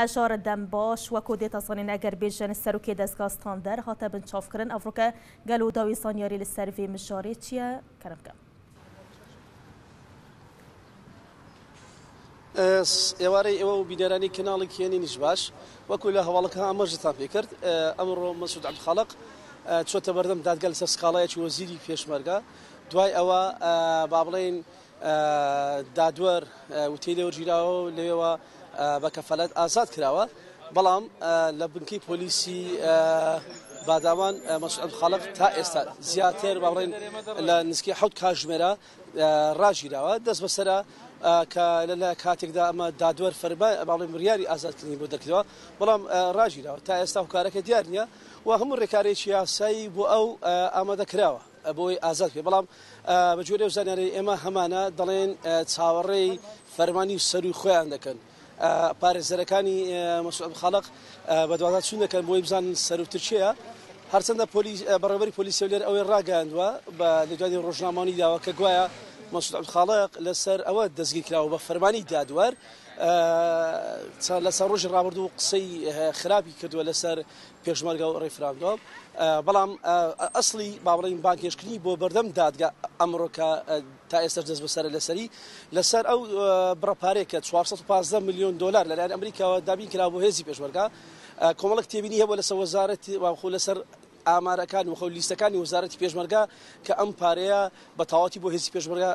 هەژارە دەم باش وەکو دێتەزانین ئەگەر بێژەن سەرکێ دەستگاستان دەر هاتە بنچافکردن ئەفرۆکە گەل و داوی سانیاری لە سەروێ مژارێ چییە کەرمکە. ئێوارەی ئێوە و بینەرانی کناڵی کێنی نیش باش وەکو لە هەواڵەکە ئەمەژتان پێ کرد ئەمڕۆ مەسود ئەم خەڵق چۆتە بەردەم دادگەل سەر سکاڵایەکی وەزیری پێشمەرگە دوای ئەوە با بڵێن دادوەر وتێلەوە گیراوە لەوێەوە بە کەفەلەت ئازاد کراوە بەڵام لە بنکەی پۆلیسی باداوان مەسعود خەڵق تا ئێستا زیاتر باڕێن لە نزکی حوت کاژمێرە ڕژیراوە دەست بەسرە کە لە کاتێکدا ئەمە دادوەر فەربا باڵی بڕیاری ئازادکردنی بۆ دەکرەوە بەڵام ڕژیراوە تا ئێستا هوکارەکە دیار نییە و هەموو ڕێکارێکی یاسایی بۆ ئەو ئامادەکراوە بۆی ئازاد پێ بەڵام بەجوێ زانیاری ئێمە هەمانە دەڵێن چاوەڕێی فەرمانی سەر و خۆیان دەکەن پارێزەرەکانی خەڵق بەدوازات چون دەکەن بۆی بزان سەرتر چیە هەرچەندە بەڕێبەری پلیسیولێر ئەوەی ڕاگەاندوە بە لە دوای ڕۆژنامانی داوە کە گوایە مەسود عبدخاڵق لەسەر ئەوە دەستگیرراوە بە فەرمانی دادوەر لەسەر ڕۆژی ڕابرد و قسەی خراپی کردووە لەسەر پێشمەرگە و ڕێفراندۆ بەڵام ئەسلی باڵین بانکێشکردنی بۆ بەردەم دادگا ئەمڕۆکە تا ئێستا دەست بەسەر لەسەری لەسەر ئەو بڕپارێکە 415 میلیۆن دلار لەلایەن ئەمریکاوە دابین کرا بۆ هێزی پێشمەرگا کۆمەڵک تێبینی هەبوو لەسەر وەزارەتی واخۆ لەسەر ئامارەکان و خەو لیستەکانی وەزارەتی پێشمەرگا کە ئەم پارەیە بە تاواتی بۆ هێزی پێشمەرگا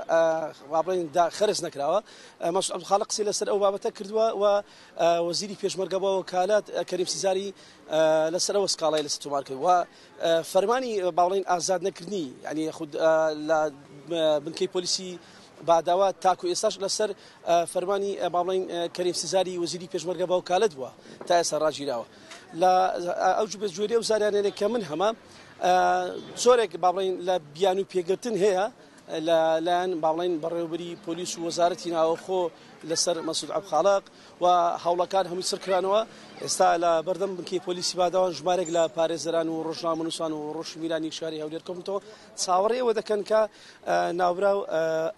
وابڕین دا خرس نکراوە مەسعود خاڵ قسی لەسەر ئەو بابەتە کردووە و وەزیری پێشمەرگە بۆ وەکالات کەریم سیزاری لەسەر ئەوە سکاڵای لەسەر تۆمار کرد و فەرمانی باڵین ئازاد نەکردنی ینی خود لە بنکەی پۆلیسی باداوا تاکو ئێستاش لەسەر فەرمانی باڵین کەریم سزاری وەزیری پێشمەرگە بە وکالت بووە تا ئێستا ڕاجیراوە. لە ئەو بەجوێری ئەو زاریانێنێک کە من هەمە زۆرێک باڵین لە بیان و پێگرتن هەیە لەلایەن باڵین بەڕێوبری پۆلیس و وەزارەتی ناوەخۆ لەسەر مەسود عبخالق و هەوڵەکان هەمووی سرکرانەوە ئێستا لە بەردەم بنکەی پۆلیسی باداوان ژمارێک لە پارێزەران و ڕۆژنامە نووسان و ڕۆژ میرانی شاری هەولێر کۆمتەوە چاوەڕێەوە دەکەن کە ناوراو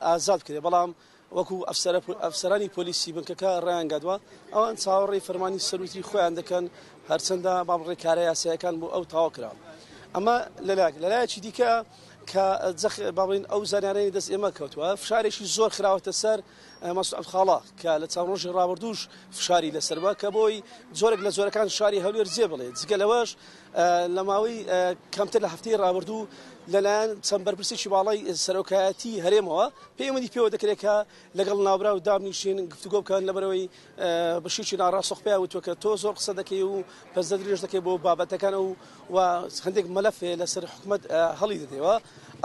ئازاد کرێ بەڵام وەکو ئەفسەرانی پۆلیسی بنکەکە ڕیانگەدووە ئەوان چاوەڕی فەرمانی سەروتری خۆیان دەکەن هەرچەندە بابڕێ کارە یاسیەکان بۆ ئەو تاواکرا ئەمە لەلاک لەلایەکی دیکە کە بابڵین ئەو زانارەی دەست ئێمە کەوتووە فشارێکی زۆر خراوەتە سەر مەسعود خاڵا کە لە چاون ڕۆژی ڕابردوش فشاری لەسەربا کە بۆی زۆرێک لە زۆرەکان شاری هەولێر جێ بڵێ جگەلەوەش لە ماوەی کەمتر لە هەفتەی ڕابردوو لەلایەن چەند بەرپرسێکی باڵی سەرۆکایەتی هەرێمەوە پەیوەندی پێوە دەکرێتکە لەگەڵ ناوبرا و دامنیشین گفتوگۆ بکەن لەبەرەوەی بەشیی ناڕاستۆخپیا وتوەکە تۆ زۆر قسە دەکەی و پەزدە درێژ دەکەی بۆ بابەتەکان و و هەندێک مەلەفێ لەسەر حکومت هەڵی دەدەوە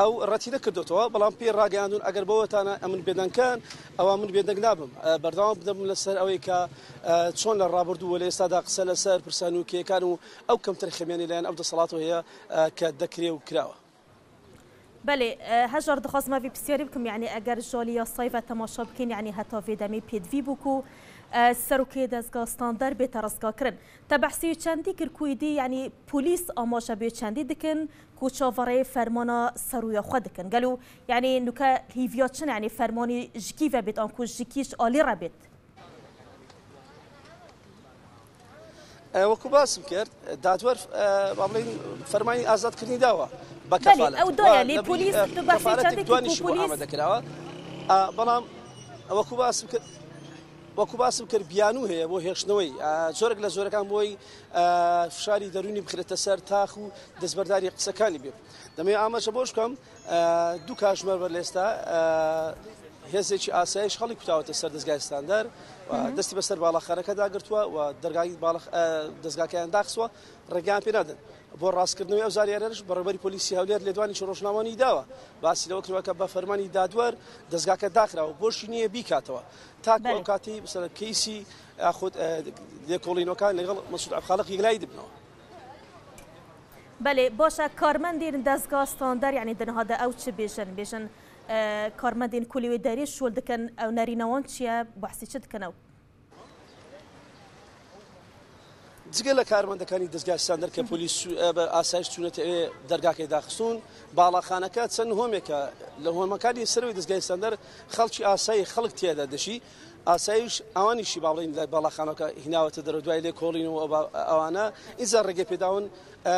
ئەو ڕەتیدە کردوتەوە بەڵام پێ ڕاگەاندون ئەگەر بەوەتانە ئەمن بێدەنکەن ئەوان من بێدەنگ نابم بەرداوام بدەم لەسەر ئەوەی کە چۆن لە ڕابردووە لە ئێستادا قسە لەسەر پرسان و کێکان و ئەو کەمتر خێمێنی لایەن ئەو دەسەڵات هەیە کە دەکرێ و کراوە بله هجر دخواست ما في بسیاری بکم یعنی اگر جالی یعنی و تماشا بکن یعنی حتی في دمی پید بوكو بکو سروکی دستگاه ستاندر به كرن کرن تبحثی چندی کر کویدی یعنی پلیس بي به چندی دکن کوچاوره فرمانا سروی خود دکن گلو یعنی نکه هیویا چن یعنی فرمانی جکی بید، آنکه آنکو جکیش آلی وەکو باسم کرد دادوەر بابڵین فەرمانی ئازادکردنی داوە بەکەفاەکراوە بەڵام وەکو باسم کرد وەکو باسم کرد بیان و هەیە بۆ هێشتنەوەی زۆرێک لە زۆرەکان بۆی فشاری دەرونی بخرێتە سەر تاخ و دەستبەرداری قسەکانی بێ دەمێ ئاماژە بۆشکەم دوو کاژمەر بەر لێستا هێزێکی ئاسایش خەڵی کوتاوەتە سەر دەستگای ستاندەر دەستی بەسەر باڵاخانەکەدا گرتووە و دەرگای دەستگاکەیان داخسووە ڕێگان پێنادن بۆ ڕاستکردنەوەی ئەو زاریارش بەڕبەری پلیسی هەولێر لە دوانی ڕۆژنامانی داوە باسی لەوە کردەوەکە بە فەرمانی دادوەر دەستگاکە داخراوە بۆشی نییە بیکاتەوە تاکەو کاتی بسەر کەیسی خود لێکۆڵینەکان لەگەڵ مەسود ئەخالقی لای دبنەوە. بەێ باشە کارمەندین دەستگاستاندەر یعنی دنهادا ئەو چ بێژن بێژن کارمەندین کولیوێ دەریێ شۆل دەکەن ئەو نەرینەوەن چییە بەحسی چ دکەنەوە جگە لە کارمەندەکانی دەستگاستاندەر کە پلیس ئاسایش چونەت دەرگاکەی داخستون باڵاخانەکە چەند هۆمێکە لە هۆمەکانی سەروی دەستگایستاندەر خەڵکی ئاسایی خەڵک تێدا دەشی ئاسایش ئەوانیشی باڵین لە باڵاخانەکە هیناوەتە دەرە دوای لێ کۆڵین و ئەوانە ئیزا ڕێگە پێداون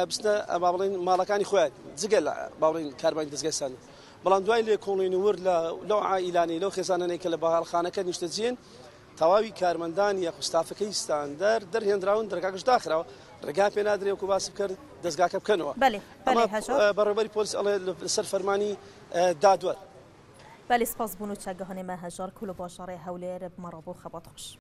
بستە بابڵین ماڵەکانی خۆیان جگە لە باڵین کاربانی دەستگایستاندەر بەڵام دوای لێ کۆڵێنی ورد لە لەو عائیلانی لەو خێزانانەی کە لە بەهاڵخانەکە نیشتەجیێن تەواوی کارمەندان یە خوستافەکەی ستاندەر دەرهێنراون دەرگاکەش داخراوە ڕگا پێ نادرێ و باس بکرد دەستگاکە بکەنەوە بەڕێبەری پۆلیس ئەڵێ لەسەر فەرمانی دادوەر. بەلی سپاس بوون و چەگەهانێمە هەژار کول و باشارڕێ هەولێر بمەڕە بۆ خەبات خوش.